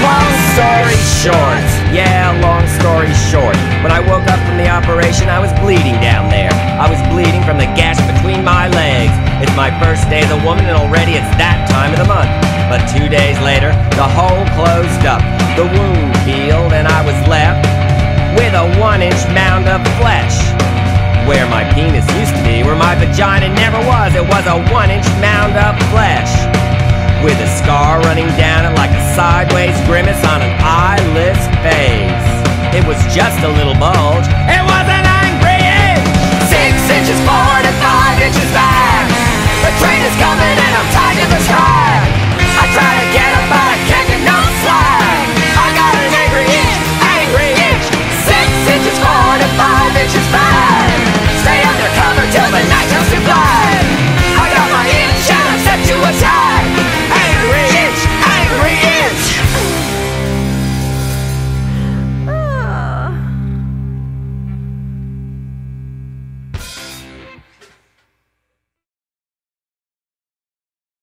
Long story short. Yeah, long story short. When I woke up from the operation, I was bleeding down there. I was bleeding from the gash between my legs. It's my first day as a woman, and already it's that time of the month. But two days later, the hole closed up, the wound healed, and I was left with a one inch mound of flesh. Where my penis used to be, where my vagina never was, it was a one inch mound of flesh. With a scar running down it like a sideways grimace on an eyeless face. It was just a little bulge,